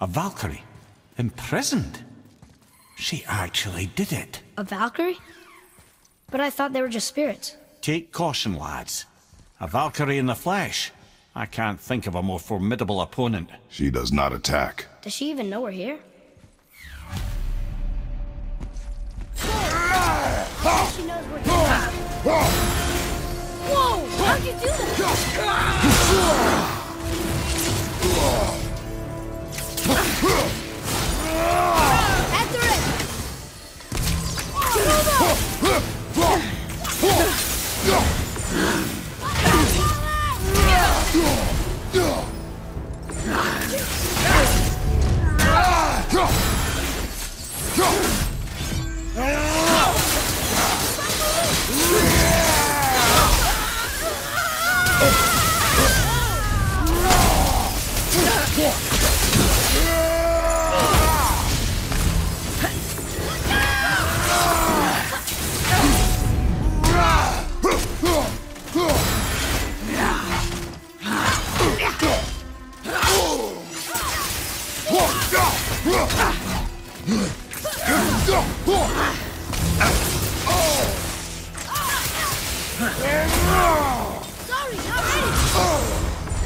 A Valkyrie? Imprisoned? She actually did it. A Valkyrie? But I thought they were just spirits. Take caution, lads. A Valkyrie in the flesh. I can't think of a more formidable opponent. She does not attack. Does she even know we're here? she knows we're here. Whoa! How'd you do that?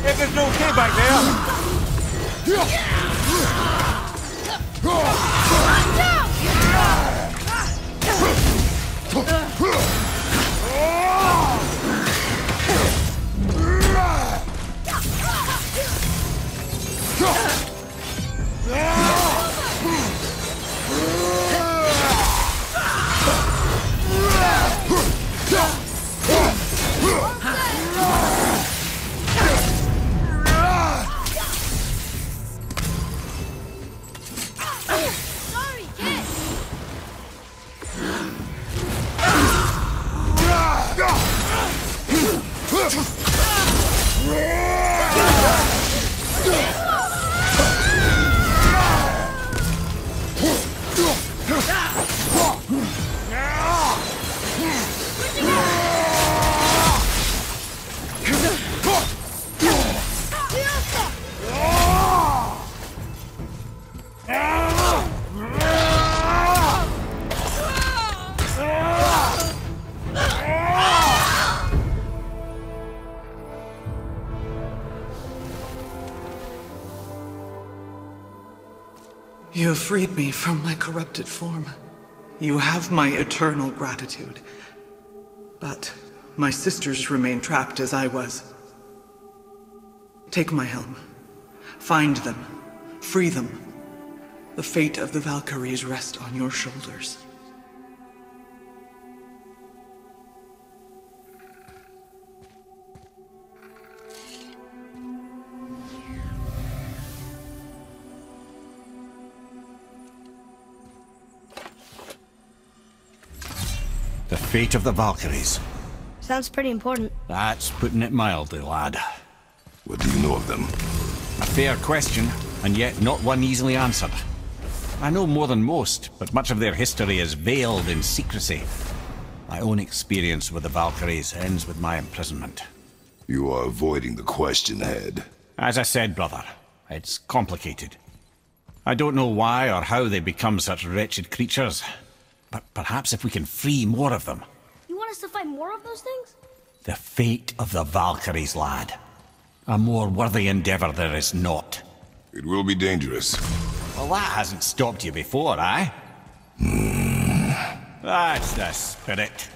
Everything's okay back there? Sorry, You have freed me from my corrupted form. You have my eternal gratitude. But my sisters remain trapped as I was. Take my helm. Find them. Free them. The fate of the Valkyries rest on your shoulders. The fate of the Valkyries. Sounds pretty important. That's putting it mildly, lad. What do you know of them? A fair question, and yet not one easily answered. I know more than most, but much of their history is veiled in secrecy. My own experience with the Valkyries ends with my imprisonment. You are avoiding the question, Head. As I said, brother, it's complicated. I don't know why or how they become such wretched creatures, but perhaps if we can free more of them. You want us to fight more of those things? The fate of the Valkyries, lad. A more worthy endeavor there is not. It will be dangerous. Well, that hasn't stopped you before, eh? That's the spirit.